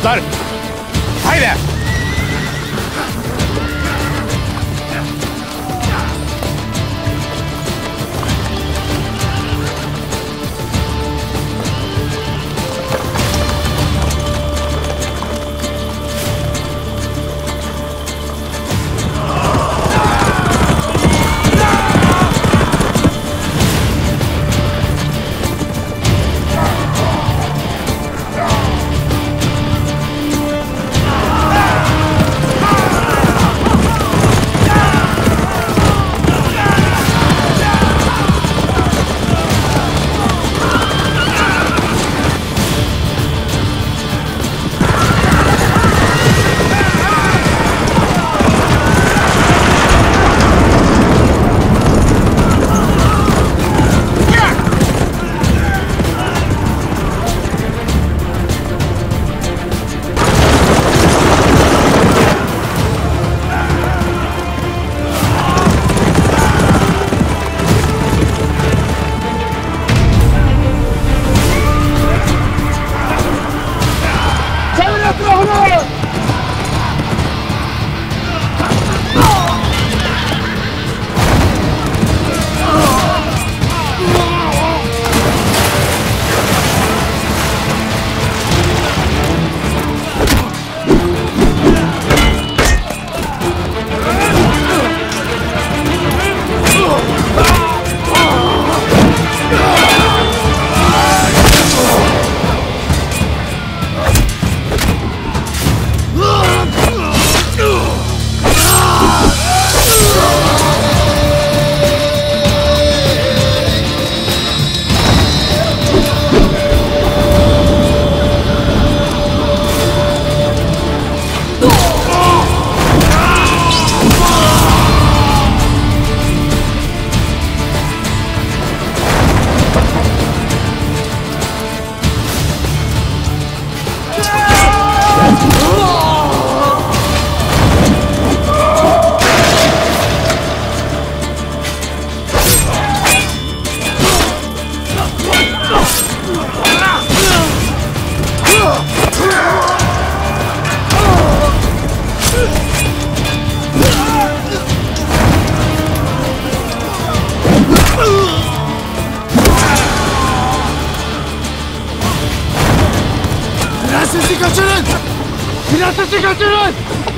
Altlar. 机枪支援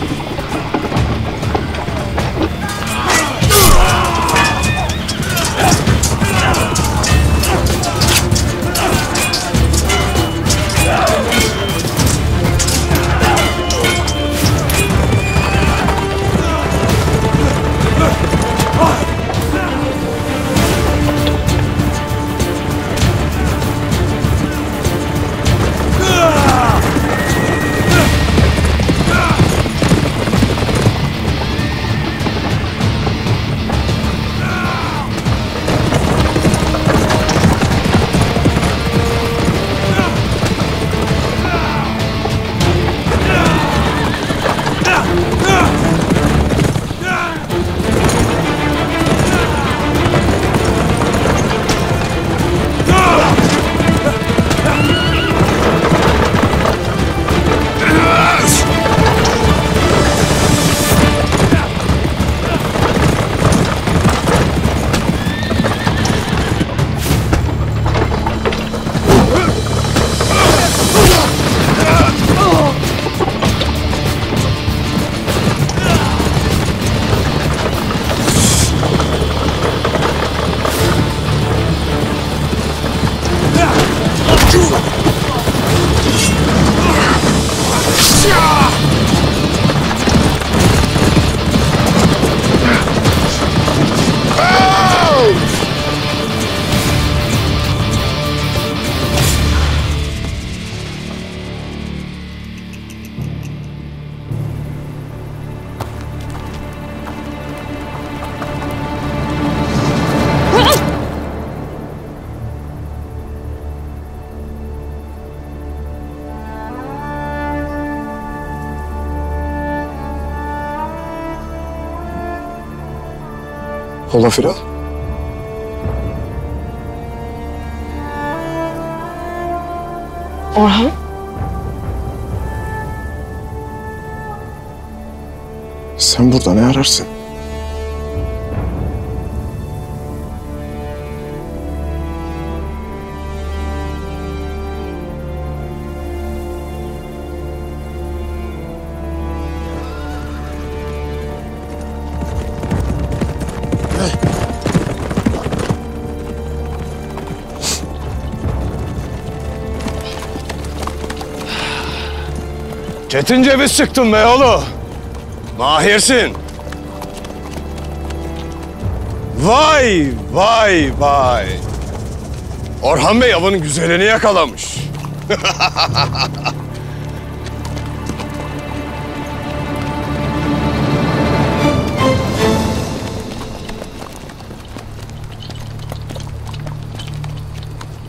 Ola Firal. Orhan. Sen burada ne ararsın? Çetin ceviz çıktın be oğlu. Mahirsin. Vay vay vay. Orhan Bey avının güzelini yakalamış.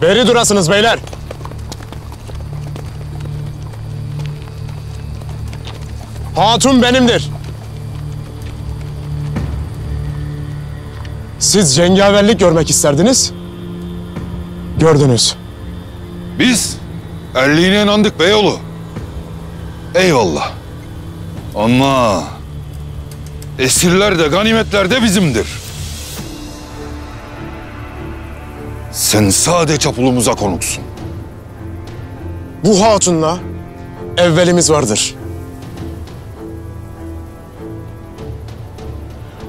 Beri durasınız beyler. Hatun benimdir. Siz cengaverlik görmek isterdiniz. Gördünüz. Biz erliğine inandık beyoğlu. Eyvallah. Ama esirler de ganimetler de bizimdir. Sen sade çapulumuza konuksun. Bu hatunla evvelimiz vardır.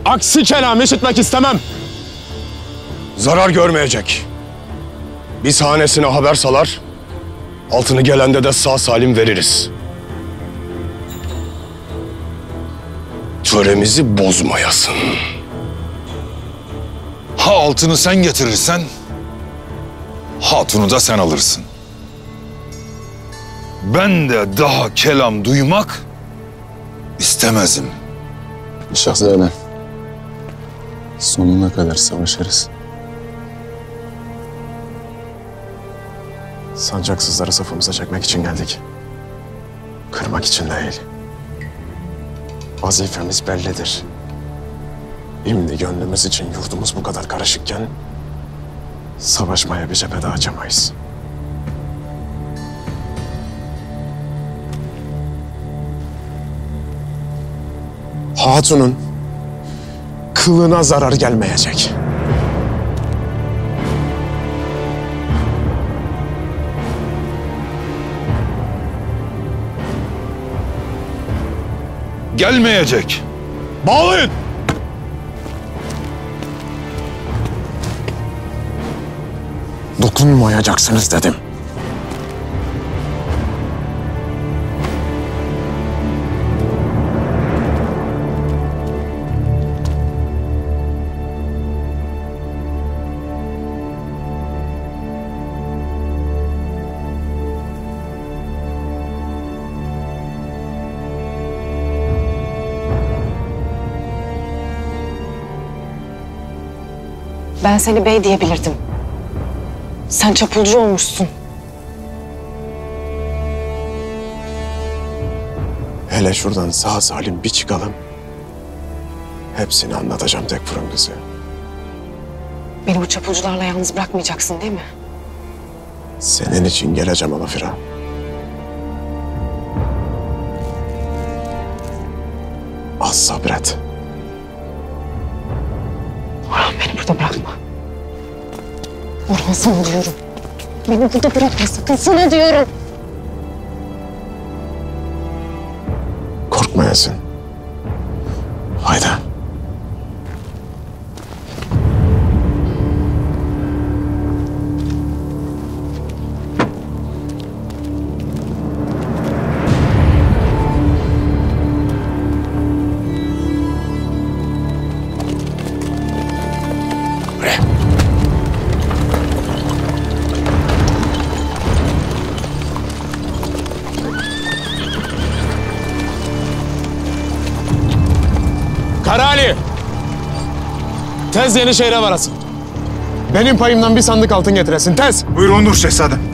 Aksi kelam işitmek istemem. Zarar görmeyecek. Biz hanesine haber salar, altını gelende de sağ salim veririz. Töremizi bozmayasın. Ha altını sen getirirsen, hatunu da sen alırsın. Ben de daha kelam duymak istemezim. Şahzadem. Sonuna kadar savaşırız. Sancaksızları safımıza çekmek için geldik. Kırmak için değil. Vazifemiz bellidir. Şimdi gönlümüz için yurdumuz bu kadar karışıkken... ...savaşmaya bir cephede açamayız. Hatun'un kılına zarar gelmeyecek. Gelmeyecek. Bağlayın! Dokunmayacaksınız dedim. Ben seni bey diyebilirdim. Sen çapulcu olmuşsun. Hele şuradan sağ salim bir çıkalım. Hepsini anlatacağım tek fırın kızı. Beni bu çapulcularla yalnız bırakmayacaksın değil mi? Senin için geleceğim Alafira. Az sabret. Burada bırakma. Orhan sana diyorum. Beni burada bırakma sakın sana diyorum. Korkmayasın. Haydi. Tez Yenişehir'e varasın. Benim payımdan bir sandık altın getiresin. Tez! Buyurundur şehzadem.